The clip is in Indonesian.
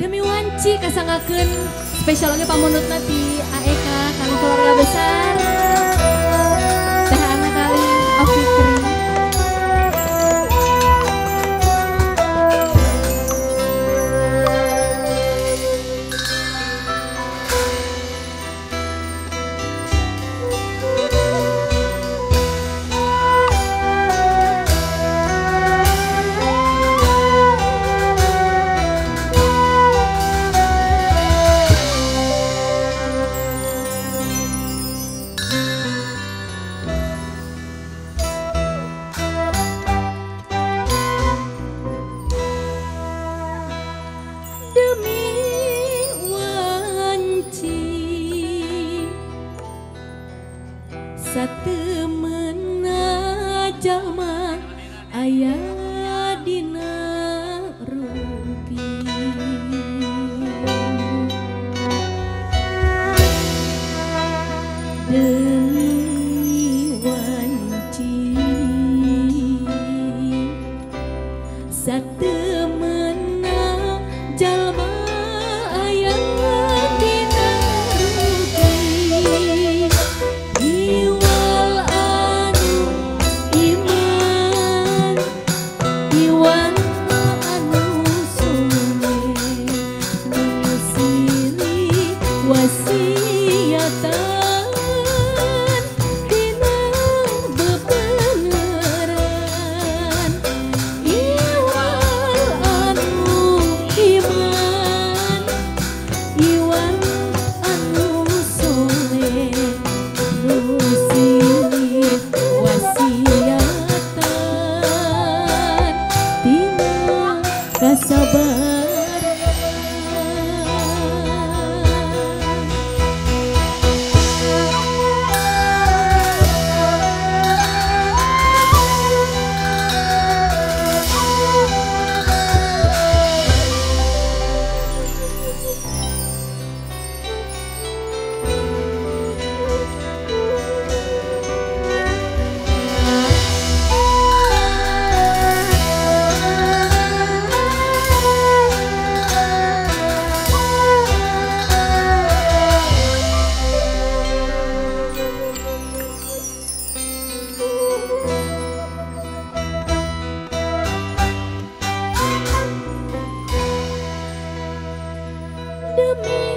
Demi wanci kasangakeun spesialnya pamunutna nanti AEK kana keluarga besar. satu menajamah ayah rasa bahagia pandemi